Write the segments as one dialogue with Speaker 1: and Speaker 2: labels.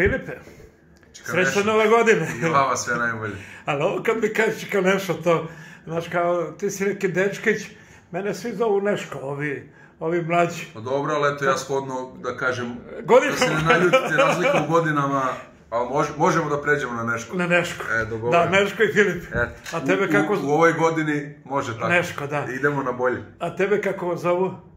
Speaker 1: Filipe, srećna
Speaker 2: nešto.
Speaker 1: nove godine.
Speaker 2: I vama sve najbolje.
Speaker 1: Ali ovo kad mi kažeš kao nešto to, znaš kao, ti si neki dečkić, mene svi zovu Neško, ovi, ovi mlađi.
Speaker 2: Pa dobro, ali eto ja shodno da kažem,
Speaker 1: Godinama.
Speaker 2: da se ne naljutite razliku u godinama, ali mož- možemo da pređemo na nešto.
Speaker 1: Na Neško.
Speaker 2: E.
Speaker 1: Da, Neško i Filip.
Speaker 2: E,
Speaker 1: A tebe
Speaker 2: u,
Speaker 1: kako,
Speaker 2: U, u ovoj godini može tako.
Speaker 1: Neško, da.
Speaker 2: Idemo na bolje.
Speaker 1: a tebe kako zovu?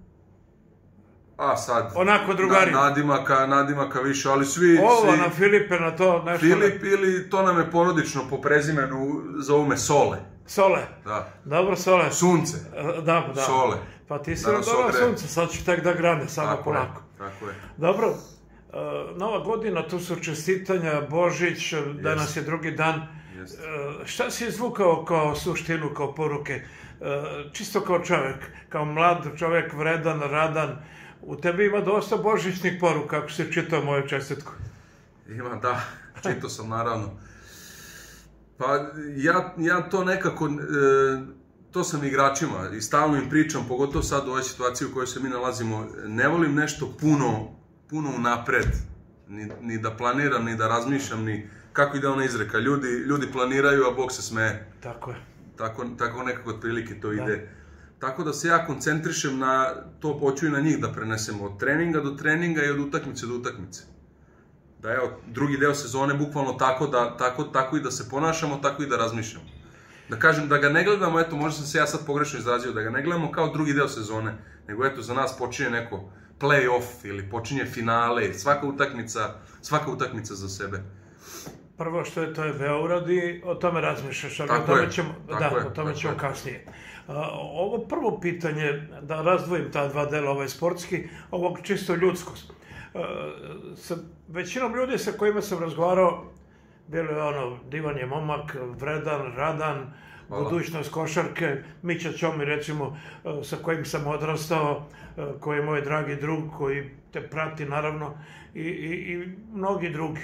Speaker 2: A sad...
Speaker 1: Onako, drugari.
Speaker 2: Na, nadimaka, nadimaka više, ali svi...
Speaker 1: Ovo,
Speaker 2: svi
Speaker 1: na Filipe, na to, nešto.
Speaker 2: Filip ili to nam je porodično po prezimenu, zovu me Sole.
Speaker 1: Sole.
Speaker 2: Da.
Speaker 1: Dobro, Sole.
Speaker 2: Sunce.
Speaker 1: E, Da, da.
Speaker 2: Sole.
Speaker 1: Pa ti si
Speaker 2: Da
Speaker 1: na
Speaker 2: nas
Speaker 1: dobro sunce, sad će tek da grane, samo
Speaker 2: Tako je.
Speaker 1: polako.
Speaker 2: Tako je.
Speaker 1: Dobro, e, nova godina, tu su čestitanja, Božić, danas je drugi dan.
Speaker 2: Jest.
Speaker 1: E, Šta si izvukao kao suštinu, kao poruke? Čisto kao čovjek, kao mlad čovjek, vredan, radan. U tebi ima dosta božićnih poruka, ako si čitao moju čestitku.
Speaker 2: Ima, da. Čitao sam, naravno. Pa, ja, ja to nekako... e, to sam igračima i stalno im pričam, pogotovo sad u ovoj situaciji u kojoj se mi nalazimo, ne volim nešto puno, puno unapred, ni, ni da planiram, ni da razmišljam, ni kako ide ona izreka, ljudi, ljudi planiraju, a Bog se smeje.
Speaker 1: Tako je.
Speaker 2: Tako, tako nekako otprilike to ide. Tako da se ja koncentrišem na to, hoću i na njih da prenesem od treninga do treninga i od utakmice do utakmice. Da evo, drugi deo sezone bukvalno tako da, tako, tako i da se ponašamo, tako i da razmišljamo. Da kažem, da ga ne gledamo, eto, možda sam se ja sad pogrešno izrazio, da ga ne gledamo kao drugi deo sezone, nego eto, za nas počinje neko play-off ili počinje finale, svaka utakmica, svaka utakmica za sebe.
Speaker 1: Prvo što je, to je Beograd i o tome razmišljaš, ali
Speaker 2: Tako
Speaker 1: o tome
Speaker 2: je,
Speaker 1: ćemo,
Speaker 2: tako
Speaker 1: da,
Speaker 2: je,
Speaker 1: o tome ćemo
Speaker 2: je.
Speaker 1: kasnije. A, ovo prvo pitanje, da razdvojim ta dva dela, ovaj sportski, ovog čisto ljudsko. A, sa većinom ljudi sa kojima sam razgovarao, bilo je ono, divan je momak, vredan, radan,
Speaker 2: Hvala.
Speaker 1: budućnost košarke, Mića Ćomi recimo, a, sa kojim sam odrastao, koji je moj dragi drug, koji te prati naravno, i, i, i mnogi drugi.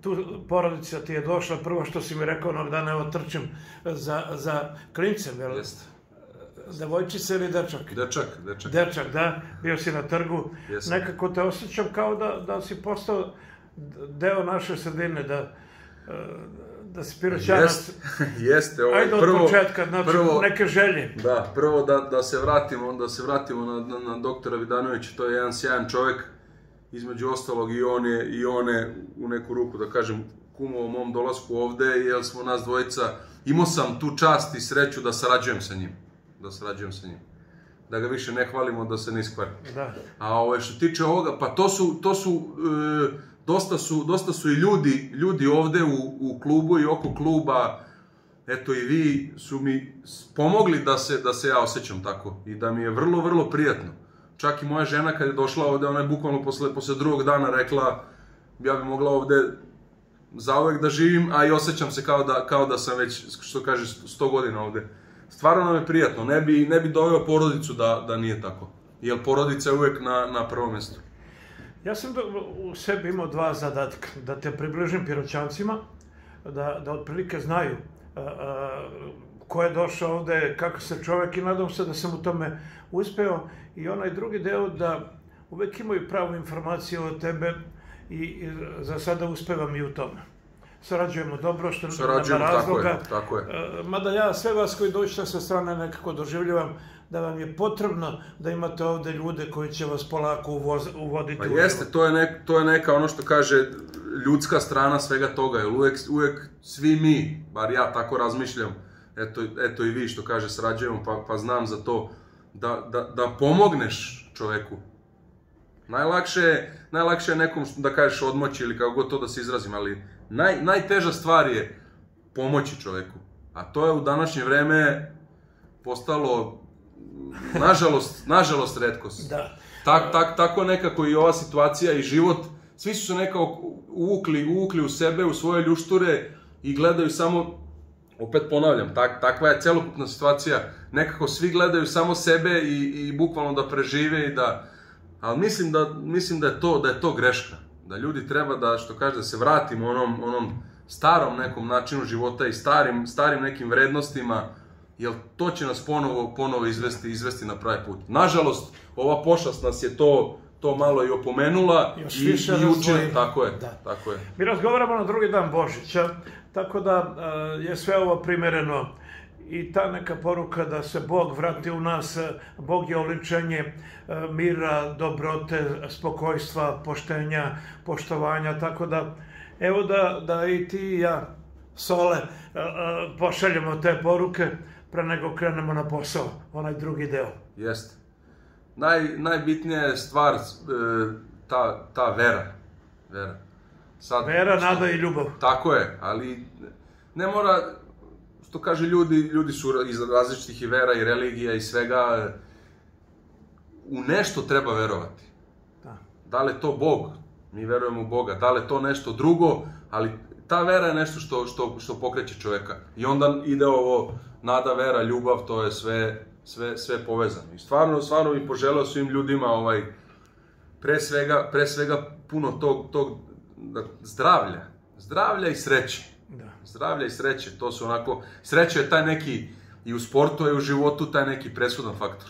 Speaker 1: Tu porodica ti je došla, prvo što si mi rekao onog dana, evo trčim za, za klincem, jel?
Speaker 2: Jeste.
Speaker 1: Devojčica ili dečak?
Speaker 2: Dečak, dečak.
Speaker 1: Dečak, da, bio si na trgu.
Speaker 2: Jesam.
Speaker 1: Nekako te osjećam kao da, da si postao deo naše sredine, da, da si piroćanac.
Speaker 2: Jeste, jeste. Ovaj,
Speaker 1: Ajde od
Speaker 2: prvo,
Speaker 1: početka, znači
Speaker 2: prvo,
Speaker 1: neke želje.
Speaker 2: Da, prvo da, da se vratimo, da se vratimo na, na, na doktora Vidanovića, to je jedan sjajan čovjek, između ostalog i on je, i on je u neku ruku, da kažem, kumo o mom dolasku ovde, jer smo nas dvojica, imao sam tu čast i sreću da sarađujem sa njim, da sarađujem sa njim. Da ga više ne hvalimo, da se ne iskvari.
Speaker 1: Da.
Speaker 2: A ovaj, što tiče ovoga, pa to su, to su, e, dosta su, dosta su i ljudi, ljudi ovde u, u klubu i oko kluba, eto i vi su mi pomogli da se, da se ja osjećam tako i da mi je vrlo, vrlo prijatno. Čak i moja žena kad je došla ovde, ona je bukvalno posle, posle drugog dana rekla ja bi mogla ovde zauvek da živim, a i osjećam se kao da, kao da sam već, što kaže, 100 godina ovde. Stvarno nam je prijatno, ne bi, ne bi doveo porodicu da, da nije tako. Jer porodica je uvek na, na prvom mjestu.
Speaker 1: Ja sam da, u sebi imao dva zadatka. Da te približim piroćancima, da, da otprilike znaju a, a, ko je došao ovde, kako se čovek i nadam se da sam u tome uspeo. I onaj drugi deo da uvek imaju pravu informaciju o tebe i, i za sada uspevam i u tome. Sarađujemo dobro, što
Speaker 2: Sarađujemo,
Speaker 1: nema
Speaker 2: tako je,
Speaker 1: razloga.
Speaker 2: tako je.
Speaker 1: Mada ja sve vas koji dođete sa strane nekako doživljavam da vam je potrebno da imate ovde ljude koji će vas polako uvoz, uvoditi
Speaker 2: Pa
Speaker 1: u
Speaker 2: jeste, to je, nek, to je neka ono što kaže ljudska strana svega toga, jer uvek, uvek svi mi, bar ja tako razmišljam, eto, eto i vi što kaže srađujemo, pa, pa znam za to, da, da, da pomogneš čoveku. Najlakše, je- najlakše je nekom da kažeš odmoći ili kako god to da se izrazim, ali naj, najteža stvar je pomoći čoveku. A to je u današnje vreme postalo, nažalost, nažalost, redkost.
Speaker 1: Da.
Speaker 2: Tak, tak, tako nekako i ova situacija i život, svi su se nekako uvukli, uvukli u sebe, u svoje ljušture i gledaju samo, opet ponavljam, tak, takva je celokupna situacija, nekako svi gledaju samo sebe i, i bukvalno da prežive i da, ali mislim da, mislim da je to, da je to greška, da ljudi treba da, što kaže, da se vratimo onom, onom starom nekom načinu života i starim, starim nekim vrednostima, jer to će nas ponovo, ponovo izvesti, izvesti na pravi put. Nažalost, ova pošast nas je to to malo i opomenula
Speaker 1: Još
Speaker 2: i,
Speaker 1: više
Speaker 2: i juče,
Speaker 1: razdvojila.
Speaker 2: tako je,
Speaker 1: Da.
Speaker 2: tako je.
Speaker 1: Mi razgovaramo na drugi dan Božića, tako da e, je sve ovo primereno i ta neka poruka da se Bog vrati u nas, Bog je oličenje e, mira, dobrote, spokojstva, poštenja, poštovanja, tako da evo da, da i ti i ja, Sole, e, pošaljemo te poruke pre nego krenemo na posao, onaj drugi deo.
Speaker 2: Jeste. Naj, najbitnija je stvar e, ta, ta vera. Vera. Sad,
Speaker 1: Vera,
Speaker 2: što-
Speaker 1: nada i ljubav.
Speaker 2: Tako je, ali ne mora, što kaže ljudi, ljudi su iz različitih i vera i religija i svega, u nešto treba verovati.
Speaker 1: Da.
Speaker 2: Da li to Bog? Mi verujemo u Boga. Da li to nešto drugo? Ali ta vera je nešto što, što, što pokreće čoveka. I onda ide ovo nada, vera, ljubav, to je sve, sve, sve povezano. I stvarno, stvarno bih poželeo svim ljudima ovaj, pre svega, pre svega puno tog, tog da, zdravlja. Zdravlja i sreće.
Speaker 1: Da.
Speaker 2: Zdravlja i sreće, to su onako, sreća je taj neki, i u sportu i u životu, taj neki presudan faktor.